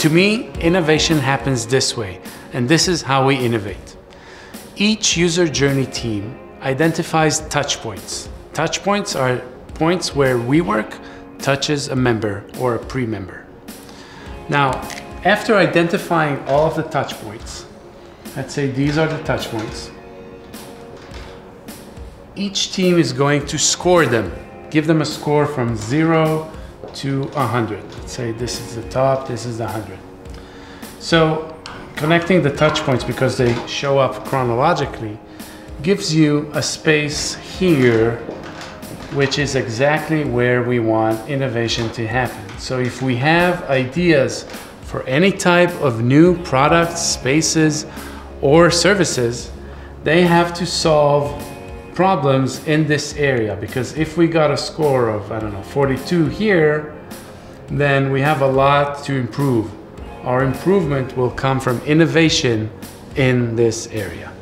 To me, innovation happens this way, and this is how we innovate. Each user journey team identifies touch points. Touch points are points where WeWork touches a member or a pre-member. Now, after identifying all of the touch points, let's say these are the touch points, each team is going to score them, give them a score from zero to 100. Let's say this is the top, this is the 100. So connecting the touch points because they show up chronologically gives you a space here which is exactly where we want innovation to happen. So if we have ideas for any type of new products, spaces, or services, they have to solve problems in this area because if we got a score of, I don't know, 42 here, then we have a lot to improve. Our improvement will come from innovation in this area.